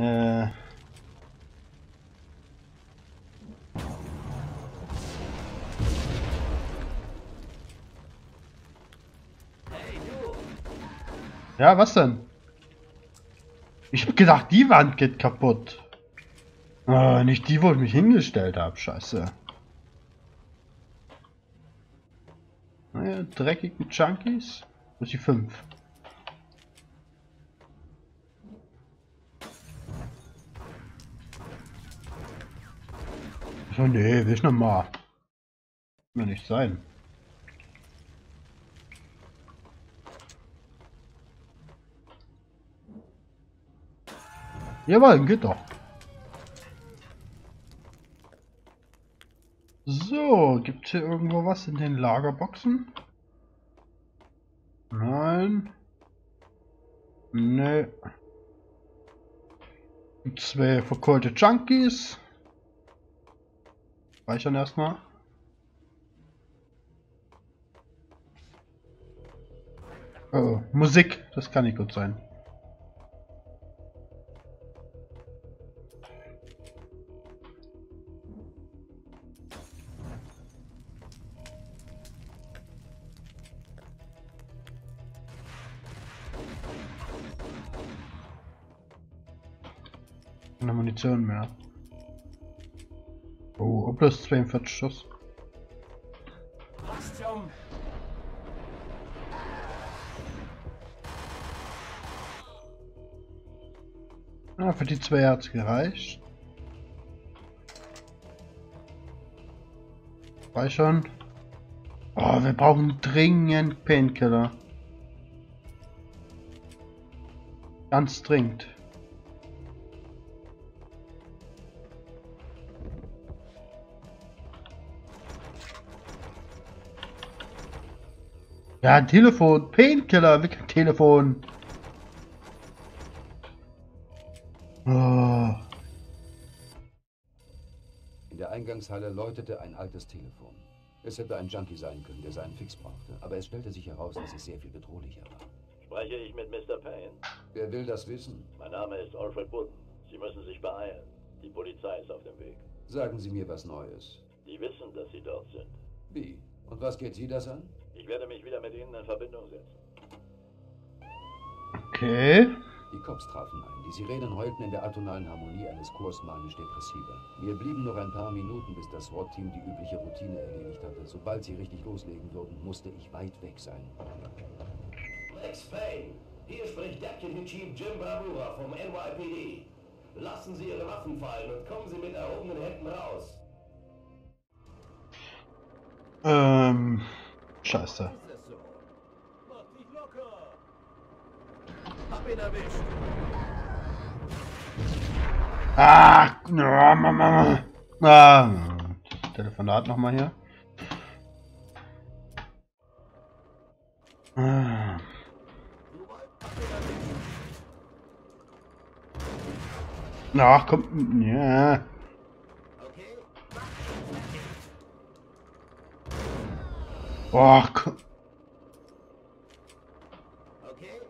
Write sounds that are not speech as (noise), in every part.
Äh. Ja, was denn? Ich hab gedacht, die Wand geht kaputt. Ah, nicht die, wo ich mich hingestellt habe. Scheiße. Naja, dreckige Junkies. Das ist die 5. So, nee, will ich noch mal. Kann nicht sein. Jawohl, geht doch. So, gibt es hier irgendwo was in den Lagerboxen? Nein. Nee. Zwei verkohlte Junkies. Speichern erstmal. Oh, Musik, das kann nicht gut sein. Keine Munition mehr. Oh, plus 42 Schuss. Was zum... Ja, für die zwei hat es gereicht. Speichern. Oh, wir brauchen dringend Painkiller. Ganz dringend. Ja, ein Telefon. Painkiller, ein Telefon. Oh. In der Eingangshalle läutete ein altes Telefon. Es hätte ein Junkie sein können, der seinen Fix brauchte. Aber es stellte sich heraus, dass es sehr viel bedrohlicher war. Spreche ich mit Mr. Payne? Wer will das wissen? Mein Name ist Alfred Wooden. Sie müssen sich beeilen. Die Polizei ist auf dem Weg. Sagen Sie mir was Neues. Die wissen, dass Sie dort sind. Wie? Und was geht Sie das an? Ich werde mich wieder mit Ihnen in Verbindung setzen. Okay. Die Cops trafen ein. Die Sirenen heulten in der atonalen Harmonie eines Chors manisch-depressiver. Mir blieben noch ein paar Minuten, bis das SWAT-Team die übliche Routine erledigt hatte. Sobald sie richtig loslegen würden, musste ich weit weg sein. Max Payne, hier spricht Deputy Chief Jim Bravura vom NYPD. Lassen Sie Ihre Waffen fallen und kommen Sie mit erhobenen Händen raus. Ähm. Scheiße. Ah. Ah, Telefonat nochmal hier. Ah. Ach, komm. Ja. Boah, komm. Okay?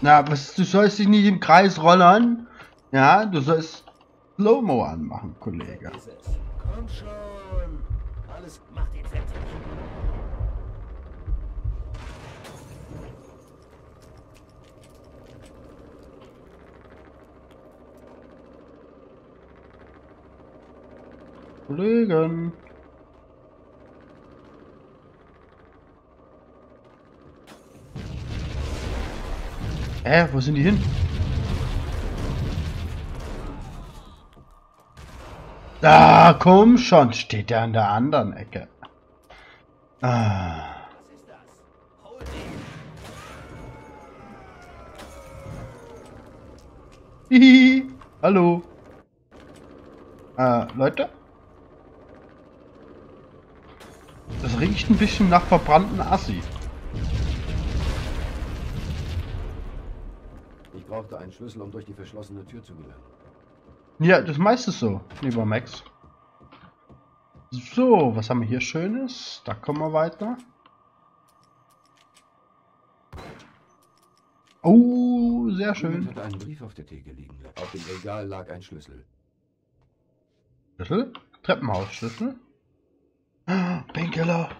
Na, was, du sollst dich nicht im Kreis rollern. Ja, du sollst Slow-Mo anmachen, Kollege. Komm schon! Alles, mach den fertig! Kollegen. Hä, wo sind die hin? Da, komm schon, steht der an der anderen Ecke. Ah. Hihi. Hallo. Äh, Leute? Das riecht ein bisschen nach verbrannten Assi. Ich brauchte einen Schlüssel, um durch die verschlossene Tür zu gelangen. Ja, das meiste so, lieber Max. So, was haben wir hier Schönes? Da kommen wir weiter. Oh, sehr Jemand schön. hat einen Brief auf der Theke liegen. Auf dem Regal lag ein Schlüssel. Schlüssel? Treppenhausschlüssel? Ah, Painkiller.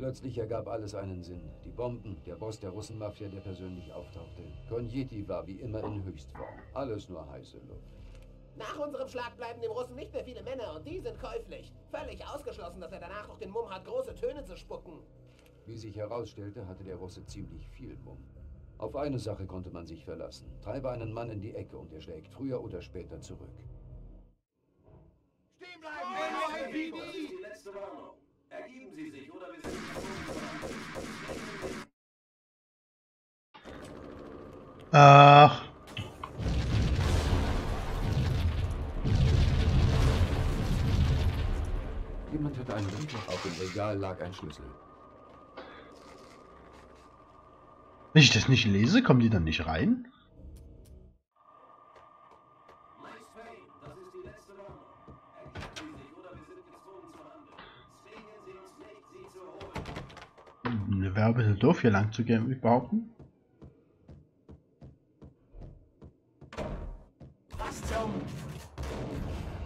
Plötzlich ergab alles einen Sinn. Die Bomben, der Boss der Russenmafia, der persönlich auftauchte. Konjeti war wie immer in Höchstform. Alles nur heiße Luft. Nach unserem Schlag bleiben dem Russen nicht mehr viele Männer und die sind käuflich. Völlig ausgeschlossen, dass er danach noch den Mumm hat, große Töne zu spucken. Wie sich herausstellte, hatte der Russe ziemlich viel Mumm. Auf eine Sache konnte man sich verlassen. Treibe einen Mann in die Ecke und er schlägt früher oder später zurück. Stehen bleiben! NYPD! Das ist die letzte Warnung. Ergeben Ach. Jemand hatte einen Brief. Auf dem Regal lag ein Schlüssel. Wenn ich das nicht lese, kommen die dann nicht rein? Wäre ein bisschen doof, hier lang zu gehen, würde ich behaupten.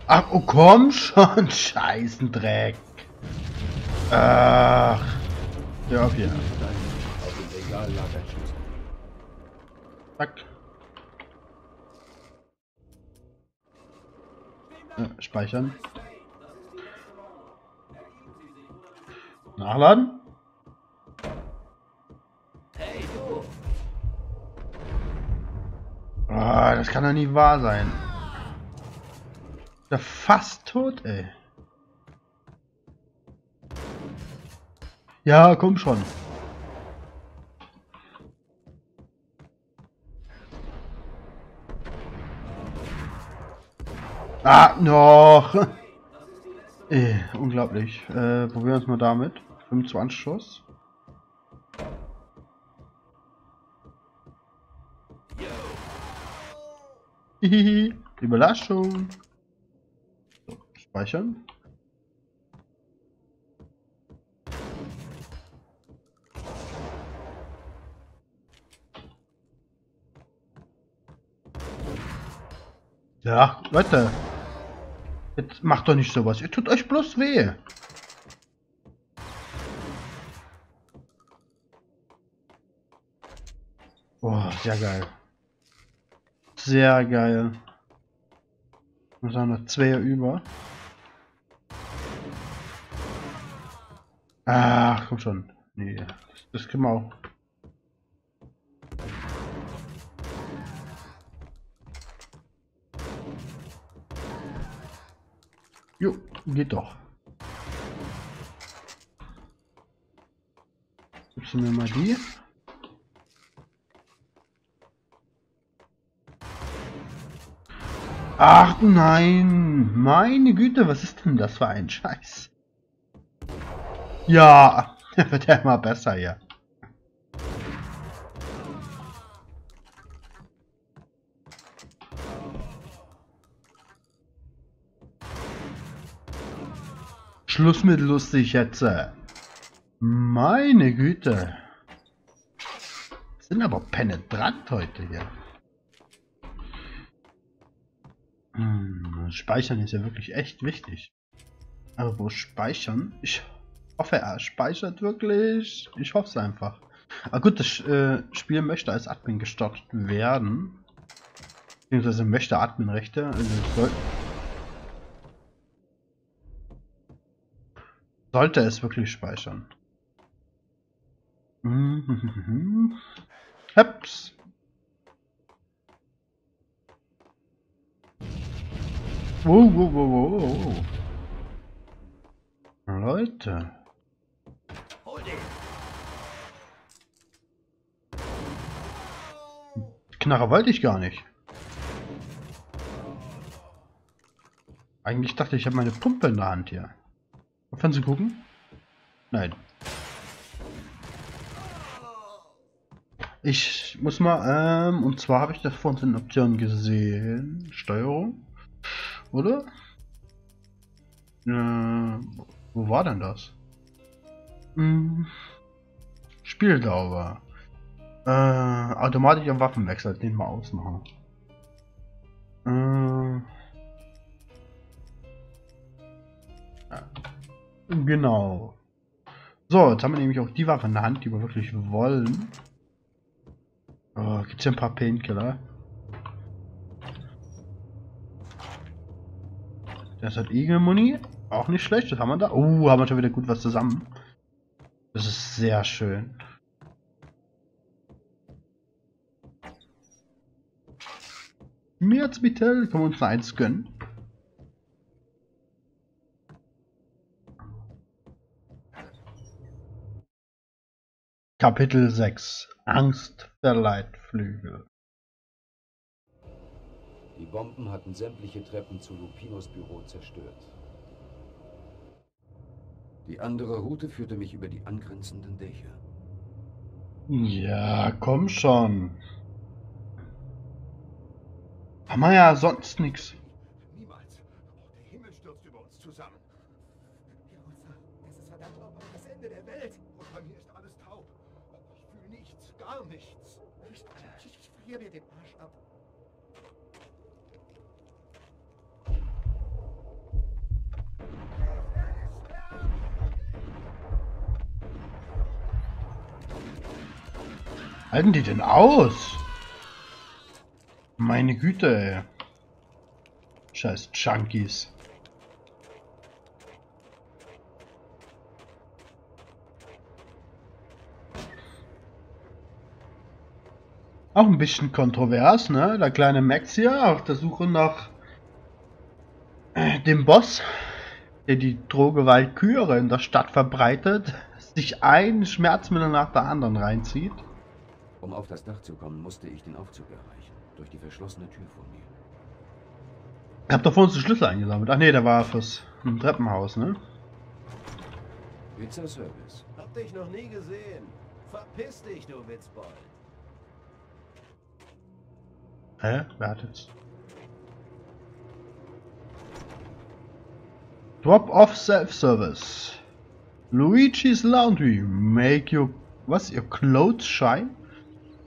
Ach, oh komm schon, (laughs) Scheißendreck. Ach. Ja, auf ein Schlüssel. Zack. Äh, speichern. Nachladen. Ah, das kann doch nicht wahr sein. Der fast tot, ey. Ja, komm schon. Ah, noch. (laughs) Ey, unglaublich. Äh, probieren wir es mal damit. 25 Schuss. Hihihi. Überraschung. Speichern. Ja, Leute. Jetzt macht doch nicht sowas. Ihr tut euch bloß weh. Boah, sehr geil. Sehr geil. Wir haben noch zwei über. Ach, komm schon. Nee, das, das können wir auch. Jo, geht doch. Gibst du mir mal die? Ach nein, meine Güte, was ist denn das für ein Scheiß? Ja, (laughs) wird ja immer besser hier. Schluss mit lustig jetzt. Meine Güte. Sind aber penetrant heute hier. Hm, Speichern ist ja wirklich echt wichtig. Aber wo speichern? Ich hoffe, er speichert wirklich. Ich hoffe es einfach. Aber gut, das äh, Spiel möchte als Admin gestartet werden. Beziehungsweise möchte Adminrechte. Also soll sollte es wirklich speichern. (laughs) Heps. Wow, wow, wow, wow. Leute. Hol den! Knarre wollte ich gar nicht. Eigentlich dachte ich, ich habe meine Pumpe in der Hand hier. Können Sie gucken? Nein. Ich muss mal, ähm, und zwar habe ich das vorhin in Optionen gesehen. Steuerung. Oder? Äh, wo war denn das? Hm. Spieldauer. Äh, automatischer Waffenwechsel, den mal ausmachen. Äh. Genau. So, jetzt haben wir nämlich auch die Waffe in der Hand, die wir wirklich wollen. Oh, gibt's hier ein paar Painkiller? Das hat Eagle Muni. Auch nicht schlecht, das haben wir da. Oh, haben wir schon wieder gut was zusammen. Das ist sehr schön. Märzmittel, können wir uns noch eins gönnen. Kapitel 6 Angst der Leitflügel Die Bomben hatten sämtliche Treppen zu Lupinos Büro zerstört. Die andere Route führte mich über die angrenzenden Dächer. Ja, komm schon. Haben wir ja sonst nichts. Niemals. Der Himmel stürzt über uns zusammen. Das ist verdammt auch das Ende der Welt. Und bei mir ist alles taub. Ich fühle nichts, gar nichts. Ich, ich, ich friere mir den Arsch ab. Halten die denn aus? Meine Güte, ey. Scheiß Junkies. Auch ein bisschen kontrovers, ne? Der kleine Max hier auf der Suche nach äh, dem Boss, der die Droge Valkyrie in der Stadt verbreitet, sich ein Schmerzmittel nach der anderen reinzieht. Um auf das Dach zu kommen, musste ich den Aufzug erreichen. Durch die verschlossene Tür vor mir. Ich hab da vor uns den Schlüssel eingesammelt. Ach nee, der war fürs Treppenhaus, ne? Pizza Service. Hab dich noch nie gesehen. Verpiss dich, du Witzbold. Hä? Wer hat jetzt? Drop-off Self-Service. Luigi's Laundry. Make your... Was? Your clothes shine?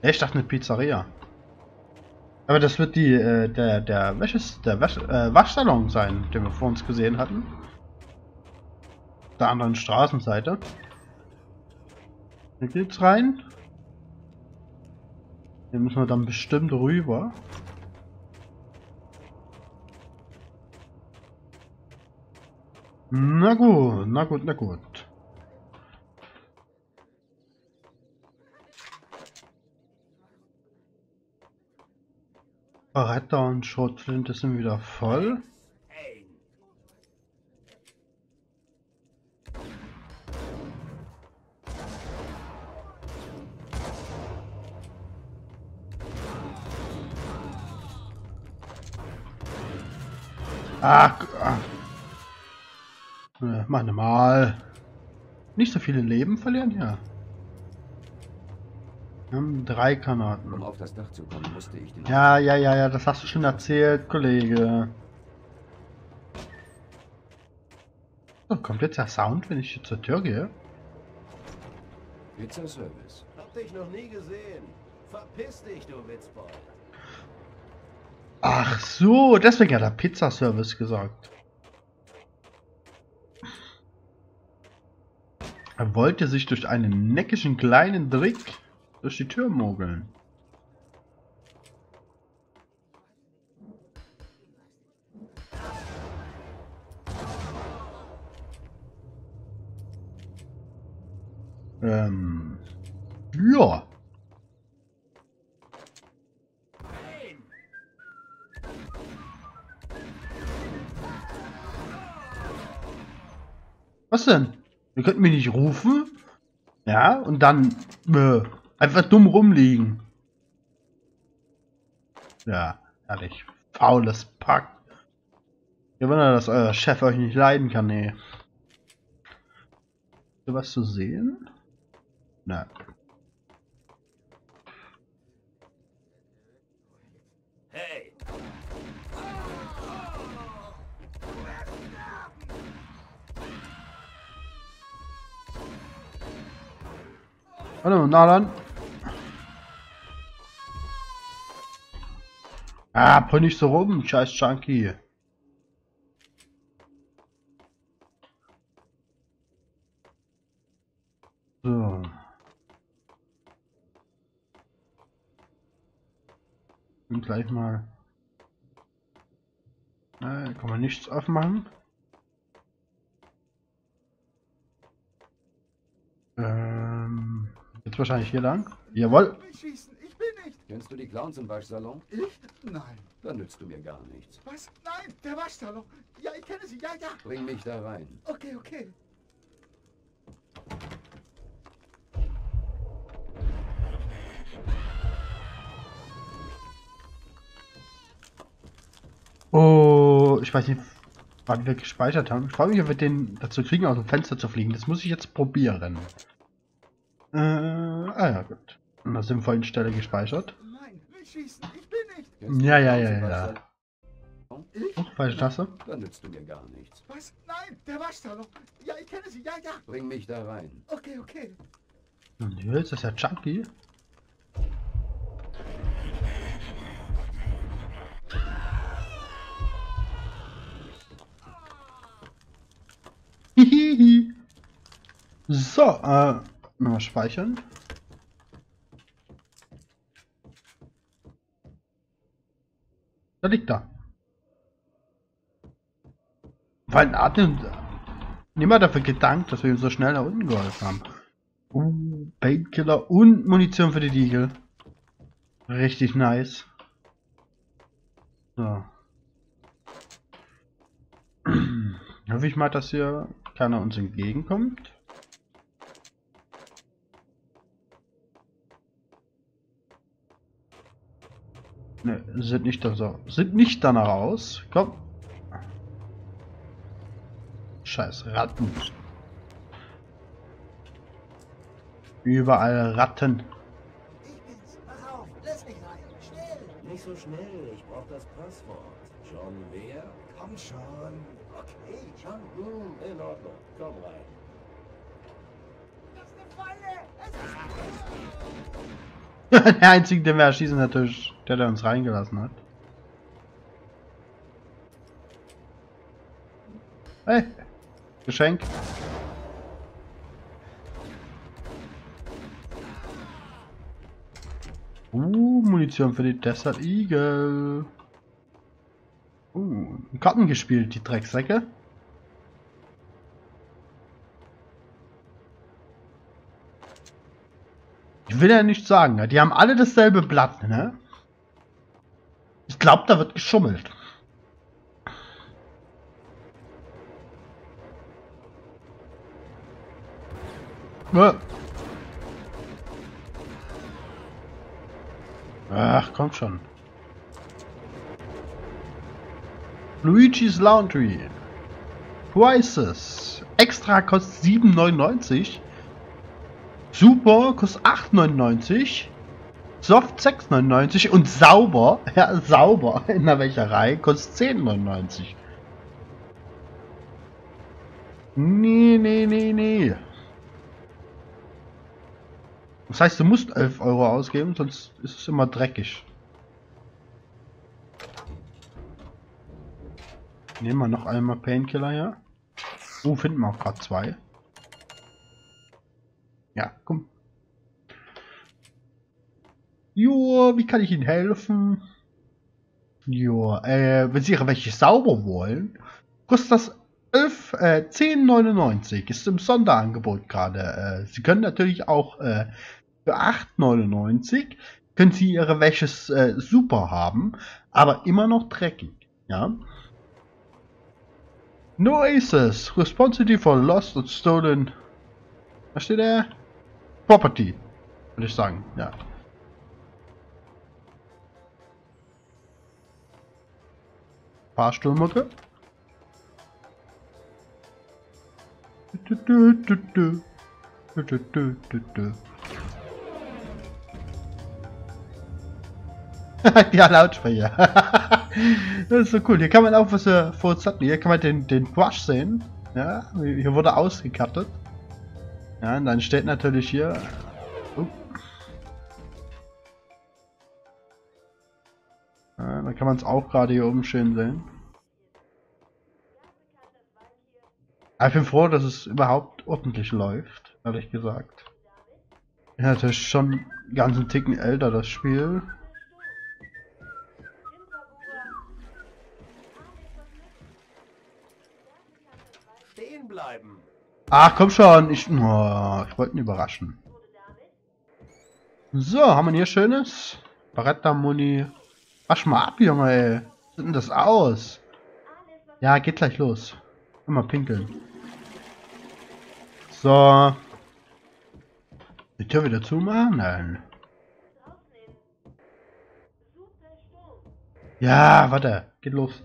Ich dachte eine Pizzeria. Aber das wird die, äh, der, der, welches, der Wasch, äh, Waschsalon sein, den wir vor uns gesehen hatten. Der anderen Straßenseite. Hier geht's rein. Hier müssen wir dann bestimmt rüber. Na gut, na gut, na gut. Bretter und Schrotflinte sind wieder voll. Ach, ach. Äh, Mach mal. Nicht so viele Leben verlieren, ja. Wir haben drei Um Granaten. auf das Dach zu kommen, musste ich den Ja, ja, ja, ja, das hast du schon erzählt, Kollege. So, kommt jetzt der Sound, wenn ich hier zur Tür gehe? Pizza Service. Hab dich noch nie gesehen. Verpiss dich, du Witzbold. Ach so, deswegen hat er Pizzaservice gesagt. Er wollte sich durch einen neckischen kleinen Trick durch die Tür mogeln. Ähm. Ja. Was denn? Ihr könnt mich nicht rufen? Ja, und dann äh, einfach dumm rumliegen. Ja, ehrlich. Faules Pack. Ihr wundert, dass euer Chef euch nicht leiden kann, nee. Ist was zu sehen? Nein. Hey, mal, na dann. Ah, brünn nicht so rum, scheiß Junkie. So. Und gleich mal. Äh, kann man nichts aufmachen. Ähm, jetzt wahrscheinlich hier lang. Jawohl. Kennst du die Clowns im Waschsalon? Ich? Nein. Dann nützt du mir gar nichts. Was? Nein, der Waschsalon. Ja, ich kenne sie. Ja, ja. Bring mich da rein. Okay, okay. Oh, ich weiß nicht, wann wir gespeichert haben. Ich frage mich, ob wir den dazu kriegen, aus dem Fenster zu fliegen. Das muss ich jetzt probieren. Äh, ah ja, gut. An der sinnvollen Stelle gespeichert. Nein, nicht schießen, ich bin nicht. Ja, ja, ja, ja. Waschsalon? Ich? Oh, falsche Tasse. Dann nützt du mir gar nichts. Was? Nein, der Waschsalon. Ja, ich kenne sie. Ja, ja. Bring mich da rein. Okay, okay. Und du willst, das ist ja Chunky. Hihihi. So, äh, nochmal speichern. Da liegt da. Weil Atem niemand dafür gedankt, dass wir ihm so schnell nach unten geholfen haben. Uh, Painkiller und Munition für die Diegel. Richtig nice. So. (clears throat) Hoffe ich mal, dass hier keiner uns entgegenkommt. Ne, sind nicht da so. Sind nicht danach aus. Komm. Scheiß Ratten. Überall Ratten. Nicht so schnell, ich brauche das Passwort. John wer? Komm schon. Okay, John, hm, in Ordnung. Komm rein. Das ist eine Falle. Es ist (laughs) der einzige, den wir erschießen, natürlich der, der uns reingelassen hat. Hey, Geschenk. Uh, Munition für die Desert Eagle. Uh, Karten gespielt, die Drecksäcke. Ich will ja nicht sagen, ne? die haben alle dasselbe Blatt, ne? Ich glaube, da wird geschummelt. Ach, komm schon. Luigi's Laundry. Prices. Extra kostet 7,99. Super kostet 8,99. Soft 6,99 und sauber, (laughs) ja sauber in der Wäscherei kostet 10,99. Nee, nee, nee, nee. Das heißt, du musst 11 Euro ausgeben, sonst ist es immer dreckig. Nehmen wir noch einmal Painkiller her. Oh, finden wir auch gerade zwei. Ja, komm. Joa, wie kann ich Ihnen helfen? Joa, äh, wenn Sie Ihre Wäsche sauber wollen, kostet das 11, äh, 10,99. Ist im Sonderangebot gerade. Äh, Sie können natürlich auch äh, für 8,99 können Sie Ihre Wäsche äh, super haben, aber immer noch dreckig. Ja. No Aces, responsibility for lost and stolen. Was steht da? Property, würde ich sagen, ja. Fahrstuhlmucke. (laughs) Ja, Lautsprecher. (laughs) das ist so cool. Hier kann man auch, was wir vor uns hatten, hier kann man den, den Brush sehen. Ja, hier wurde ausgekattet. Ja, und dann steht natürlich hier. Man es auch gerade hier oben schön sehen. Aber ich bin froh, dass es überhaupt ordentlich läuft, ehrlich gesagt. Ja, das ist schon einen ganzen Ticken älter, das Spiel. Stehen bleiben. Ach, komm schon. Ich, oh, ich wollte ihn überraschen. So, haben wir hier Schönes? Baretta-Muni. Wasch mal ab, Junge, ey. Was sieht denn das aus? Ja, geht gleich los. Immer pinkeln. So. Die Tür wieder zumachen? Nein. Ja, warte. Geht los.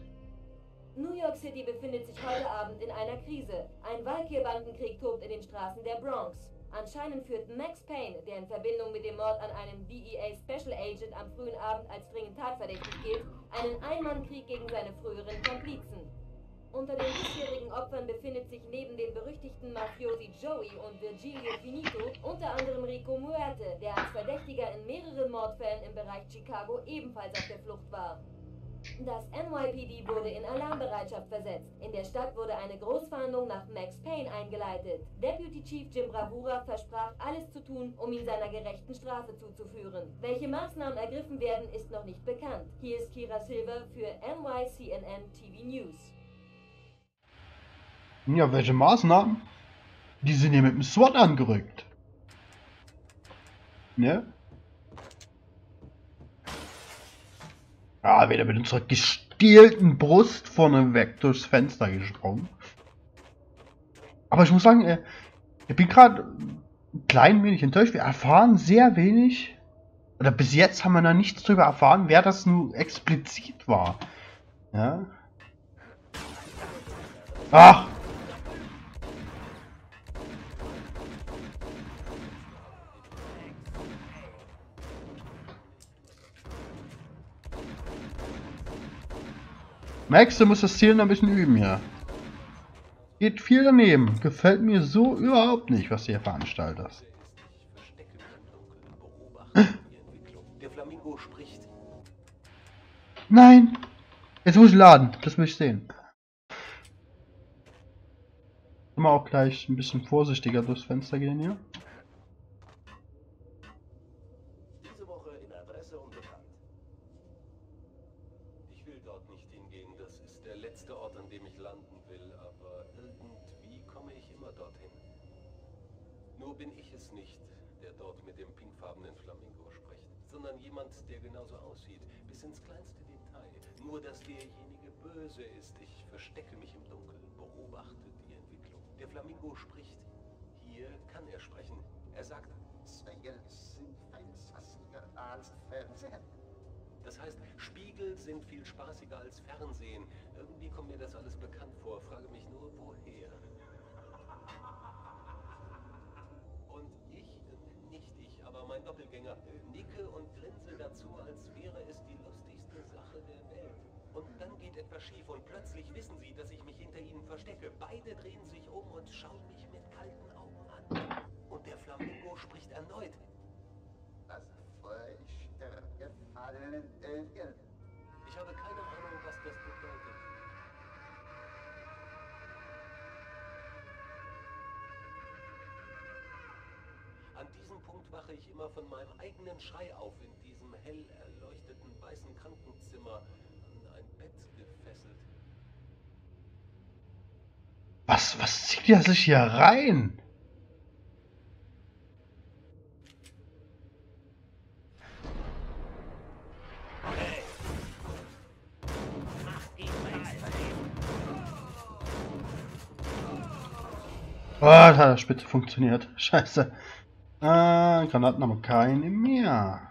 New York City befindet sich heute Abend in einer Krise. Ein Valkyr-Bandenkrieg tobt in den Straßen der Bronx. Anscheinend führt Max Payne, der in Verbindung mit dem Mord an einem DEA Special Agent am frühen Abend als dringend tatverdächtig gilt, einen Einmannkrieg gegen seine früheren Komplizen. Unter den bisherigen Opfern befindet sich neben dem berüchtigten Mafiosi Joey und Virgilio Finito unter anderem Rico Muerte, der als Verdächtiger in mehreren Mordfällen im Bereich Chicago ebenfalls auf der Flucht war. Das NYPD wurde in Alarmbereitschaft versetzt. In der Stadt wurde eine Großfahndung nach Max Payne eingeleitet. Deputy Chief Jim Bravura versprach, alles zu tun, um ihn seiner gerechten Strafe zuzuführen. Welche Maßnahmen ergriffen werden, ist noch nicht bekannt. Hier ist Kira Silver für NYCNN TV News. Ja, welche Maßnahmen? Die sind hier mit dem SWAT angerückt. Ne? Ja, wieder mit unserer gestielten Brust vorne weg durchs Fenster gesprungen. Aber ich muss sagen, äh, ich bin gerade ein klein wenig enttäuscht. Wir erfahren sehr wenig. Oder bis jetzt haben wir noch nichts darüber erfahren, wer das nun explizit war. Ja. Ach, Max, du musst das Ziel noch ein bisschen üben hier. Geht viel daneben. Gefällt mir so überhaupt nicht, was du hier veranstaltest. Nein! Jetzt muss ich laden. Das will ich sehen. Immer auch gleich ein bisschen vorsichtiger durchs Fenster gehen hier. Diese Woche in Adresse unbekannt. Ich will dort nicht hingehen. Das ist der letzte Ort, an dem ich landen will. Aber irgendwie komme ich immer dorthin. Nur bin ich es nicht, der dort mit dem pinkfarbenen Flamingo spricht, sondern jemand, der genauso aussieht, bis ins kleinste Detail. Nur, dass derjenige böse ist. Ich verstecke mich im Dunkeln, beobachte die Entwicklung. Der Flamingo spricht. Hier kann er sprechen. Er sagt, Spiegels sind fahrlässiger als Fernsehen. Das heißt, Spiegel sind viel spaßiger als Fernsehen. Irgendwie kommt mir das alles bekannt vor. Frage mich nur, woher. Und ich, äh, nicht ich, aber mein Doppelgänger, äh, nicke und grinse dazu, als wäre es die lustigste Sache der Welt. Und dann geht etwas schief und plötzlich wissen sie, dass ich mich hinter ihnen verstecke. Beide drehen sich um und schauen mich mit kalten Augen an. Und der Flamingo spricht erneut. Das feuchte gefallenen Alien. Ich habe keine Ahnung, was das bedeutet. An diesem Punkt wache ich immer von meinem eigenen Schrei auf in diesem hell erleuchteten weißen Krankenzimmer an ein Bett gefesselt. Was, was zieht er sich hier rein? Oh, das hat spitze funktioniert. Scheiße. Äh, Granaten haben wir keine mehr.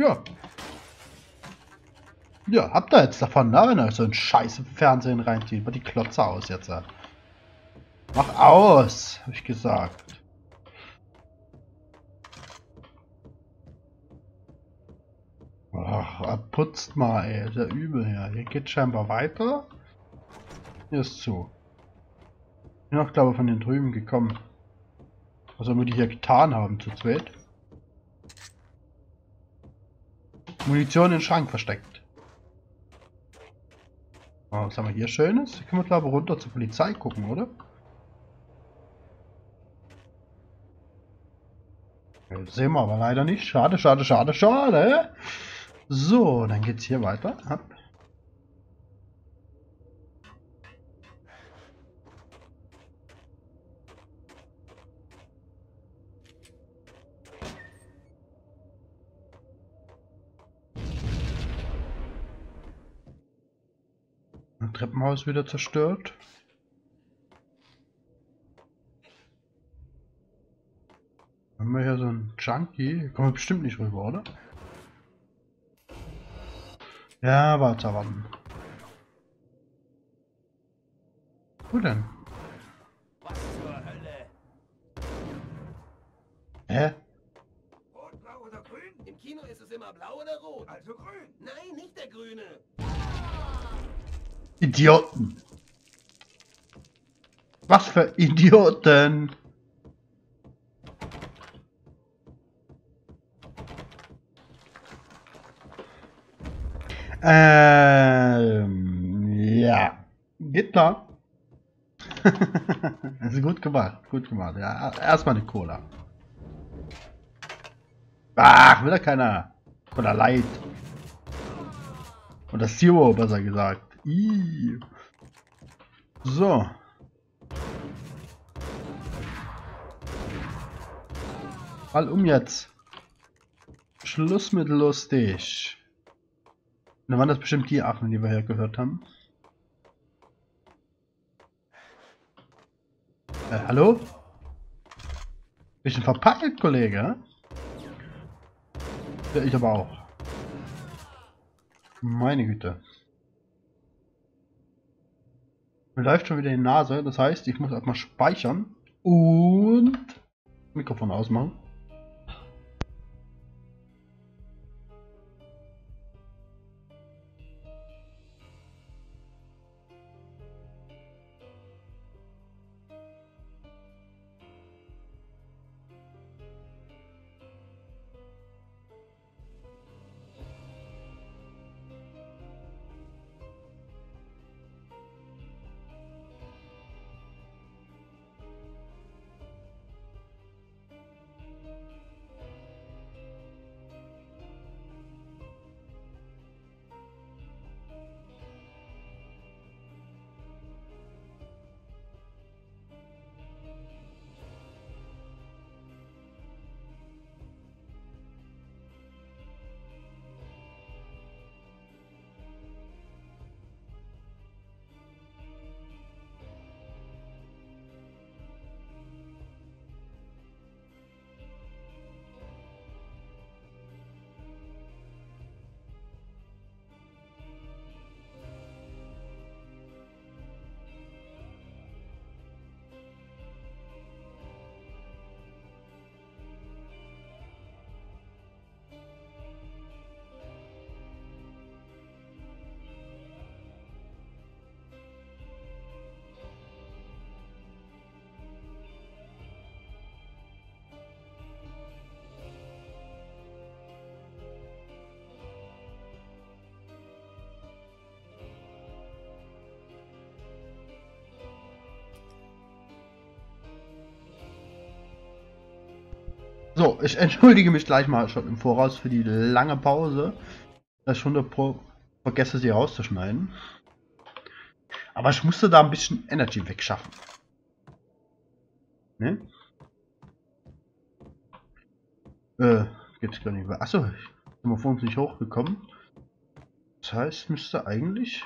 Ja. Ja, habt ihr jetzt davon, ne? Wenn ihr euch so ein scheiß Fernsehen reinzieht. Mach die Klotze aus jetzt. Mach aus, hab ich gesagt. Ach, putzt mal, ey. Ist ja übel hier. Hier geht scheinbar weiter. Hier ist zu. Ich bin auch, glaube ich, von den drüben gekommen. Was sollen wir die hier getan haben zu zweit? Munition in den Schrank versteckt. Oh, was haben wir hier Schönes? Hier können wir, glaube ich, runter zur Polizei gucken, oder? Das sehen wir aber leider nicht. Schade, schade, schade, schade. So, dann geht's hier weiter. Treppenhaus wieder zerstört. Haben wir hier so einen Junkie? Kommen wir bestimmt nicht rüber, oder? Ja, warte, warten. Wo denn? Was zur Hölle? Hä? Rot, blau oder grün? Im Kino ist es immer blau oder rot. Also grün. Nein, nicht der grüne. Idioten! Was für Idioten! Ähm, ja. Geht klar. (laughs) ist gut gemacht, gut gemacht. Ja, erstmal eine Cola. Ach, ja keiner. Cola Light. Oder Zero, besser gesagt. Ih. So. Fall um jetzt. Schluss mit lustig. Dann waren das bestimmt die Affen, die wir hier gehört haben. Äh, hallo? Bisschen verpeilt, Kollege. Ja, ich aber auch. Meine Güte. Mir läuft schon wieder die Nase, das heißt, ich muss erstmal speichern und Mikrofon ausmachen. Ich entschuldige mich gleich mal schon im Voraus für die lange Pause. Das schon der Pro vergesse sie rauszuschneiden. Aber ich musste da ein bisschen Energy wegschaffen. Ne? Äh, geht's gar nicht mehr. Achso, ich bin nicht hochgekommen. Das heißt, müsste eigentlich.